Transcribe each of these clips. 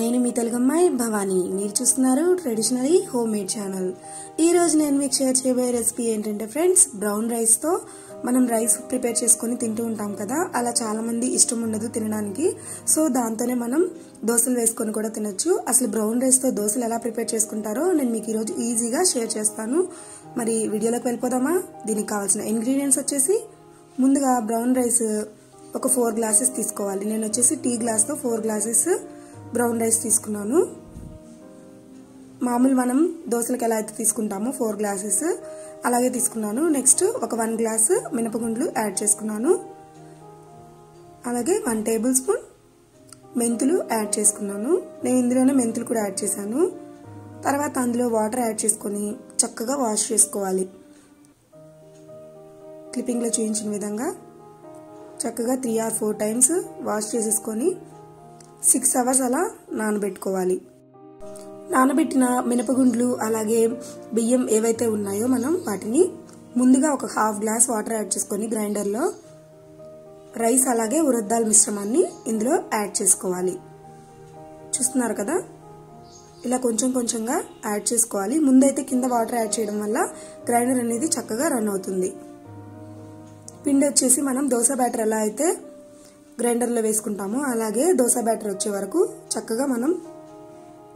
నేను మీ తెలుగమ్మాయి భవానీ. మీరు చూస్తున్నారు ట్రెడిషనలీ హోమ్ మేడ్ ఛానల్. ఈ రోజు నేను మీకు షేర్ చేయబోయే రెసిపీ ఏంటంటే ఫ్రెండ్స్ బ్రౌన్ రైస్తో మనం రైస్ ప్రిపేర్ చేసుకొని తింటూ ఉంటాం కదా అలా చాలా మంది ఇష్టం ఉండదు తినడానికి. సో దాంతోనే మనం దోశలు వేసుకొని కూడా తినొచ్చు. అసలు బ్రౌన్ రైస్తో దోశలు ఎలా ప్రిపేర్ చేసుకుంటారో నేను మీకు ఈరోజు ఈజీగా షేర్ చేస్తాను. మరి వీడియోలోకి వెళ్ళిపోదామా? దీనికి కావాల్సిన ఇంగ్రీడియంట్స్ వచ్చేసి ముందుగా బ్రౌన్ రైస్ ఒక ఫోర్ గ్లాసెస్ తీసుకోవాలి. నేను వచ్చేసి టీ గ్లాస్తో ఫోర్ గ్లాసెస్ బ్రౌన్ రైస్ తీసుకున్నాను. మామూలు మనం దోశలకు ఎలా అయితే తీసుకుంటామో ఫోర్ గ్లాసెస్ అలాగే తీసుకున్నాను. నెక్స్ట్ ఒక వన్ గ్లాస్ మినపగుండ్లు యాడ్ చేసుకున్నాను. అలాగే వన్ టేబుల్ స్పూన్ మెంతులు యాడ్ చేసుకున్నాను. నేను ఇందులోనే మెంతులు కూడా యాడ్ చేశాను. తర్వాత అందులో వాటర్ యాడ్ చేసుకొని చక్కగా వాష్ చేసుకోవాలి. క్లిప్పింగ్లో చూపించిన విధంగా చక్కగా three or four times wash చేసేసుకొని సిక్స్ అవర్స్ అలా నానబెట్టుకోవాలి. నానబెట్టిన మినపగుండ్లు అలాగే బియ్యం ఏవైతే ఉన్నాయో మనం వాటిని ముందుగా ఒక హాఫ్ గ్లాస్ వాటర్ యాడ్ చేసుకొని గ్రైండర్లో రైస్ అలాగే ఉరద్దాల మిశ్రమాన్ని ఇందులో యాడ్ చేసుకోవాలి. చూస్తున్నారు కదా? ఇలా కొంచెం కొంచెంగా యాడ్ చేసుకోవాలి. ముందైతే కింద వాటర్ యాడ్ చేయడం వల్ల గ్రైండర్ అనేది చక్కగా రన్ అవుతుంది. పిండి వచ్చేసి మనం దోశ బ్యాటర్ ఎలా అయితే గ్రైండర్లో వేసుకుంటామో. అలాగే దోశ బ్యాటర్ వచ్చే వరకు చక్కగా మనం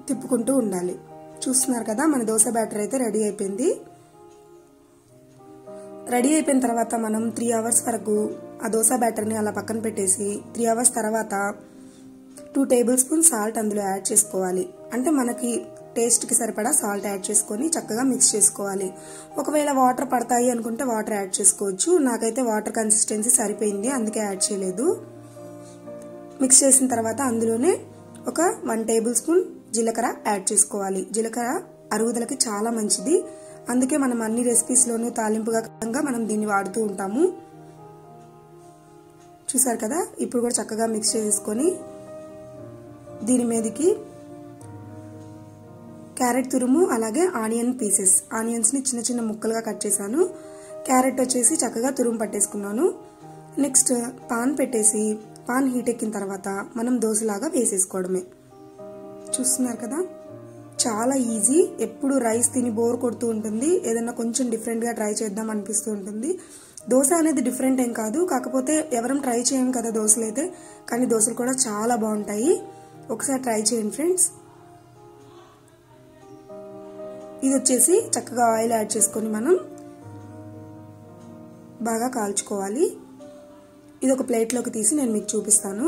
తిప్పుకుంటూ ఉండాలి. చూస్తున్నారు కదా మన దోశ బ్యాటర్ అయితే రెడీ అయిపోయింది. రెడీ అయిపోయిన తర్వాత మనం త్రీ అవర్స్ వరకు ఆ దోశ బ్యాటర్ని అలా పక్కన పెట్టేసి త్రీ అవర్స్ తర్వాత టూ టేబుల్ స్పూన్ సాల్ట్ అందులో యాడ్ చేసుకోవాలి. అంటే మనకి టేస్ట్కి సరిపడా సాల్ట్ యాడ్ చేసుకొని చక్కగా మిక్స్ చేసుకోవాలి. ఒకవేళ వాటర్ పడతాయి అనుకుంటే వాటర్ యాడ్ చేసుకోవచ్చు. నాకైతే వాటర్ కన్సిస్టెన్సీ సరిపోయింది అందుకే యాడ్ చేయలేదు. మిక్స్ చేసిన తర్వాత అందులోనే ఒక వన్ టేబుల్ స్పూన్ జీలకర్ర యాడ్ చేసుకోవాలి. జీలకర్ర అరుగుదలకి చాలా మంచిది. అందుకే మనం అన్ని రెసిపీస్లోనూ తాలింపుగా మనం దీన్ని వాడుతూ ఉంటాము. చూసారు కదా? ఇప్పుడు కూడా చక్కగా మిక్స్ చేసుకొని దీని మీదకి క్యారెట్ తురుము అలాగే ఆనియన్ పీసెస్ ఆనియన్స్ని చిన్న చిన్న ముక్కలుగా కట్ చేశాను. క్యారెట్ వచ్చేసి చక్కగా తురుము పట్టేసుకున్నాను. నెక్స్ట్ పాన్ పెట్టేసి పాన్ హీట్ ఎక్కిన తర్వాత మనం దోశలాగా వేసేసుకోవడమే. చూస్తున్నారు కదా? చాలా ఈజీ. ఎప్పుడు రైస్ తిని బోర్ కొడుతూ ఉంటుంది. ఏదన్నా కొంచెం డిఫరెంట్గా ట్రై చేద్దాం అనిపిస్తూ ఉంటుంది. దోశ అనేది డిఫరెంట్ ఏం కాదు. కాకపోతే ఎవరం ట్రై చేయం కదా దోశలు అయితే కానీ దోశలు కూడా చాలా బాగుంటాయి. ఒకసారి ట్రై చేయండి ఫ్రెండ్స్. ఇది వచ్చేసి చక్కగా ఆయిల్ యాడ్ చేసుకొని మనం బాగా కాల్చుకోవాలి. ఇది ఒక ప్లేట్లోకి తీసి నేను మీకు చూపిస్తాను.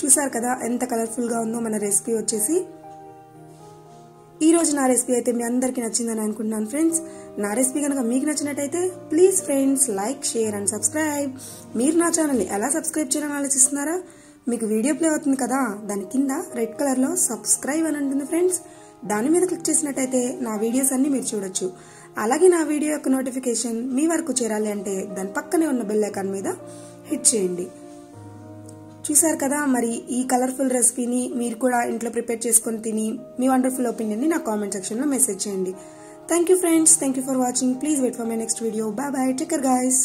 చూసారు కదా ఎంత కలర్ఫుల్గా ఉందో మన రెసిపీ వచ్చేసి. ఈ రోజు నా రెసిపీ అయితే మీ అందరికీ నచ్చిందని అనుకుంటున్నాను ఫ్రెండ్స్. నా రెసిపీ కనుక మీకు నచ్చినట్టయితే please friends like share and subscribe. మీరు నా ఛానల్ని ఎలా సబ్స్క్రైబ్ చేయాలని ఆలోచిస్తున్నారా? మీకు వీడియో ప్లే అవుతుంది కదా దాని కింద రెడ్ కలర్లో సబ్స్క్రైబ్ అని ఉంటుంది ఫ్రెండ్స్. దాని మీద క్లిక్ చేసినట్టయితే నా వీడియోస్ అన్ని మీరు చూడొచ్చు. అలాగే నా వీడియో యొక్క నోటిఫికేషన్ మీ వరకు చేరాలి అంటే దాని పక్కనే ఉన్న బెల్ ఐకాన్ మీద హిట్ చేయండి. చూసారు కదా మరి ఈ కలర్ఫుల్ రెసిపీని మీరు కూడా ఇంట్లో ప్రిపేర్ చేసుకొని తిని మీ వండర్ఫుల్ ఒపీనియన్ని నా కామెంట్ సెక్షన్లో మెసేజ్ చేయండి. Thank you friends thank you for watching please wait for my next video bye bye take care guys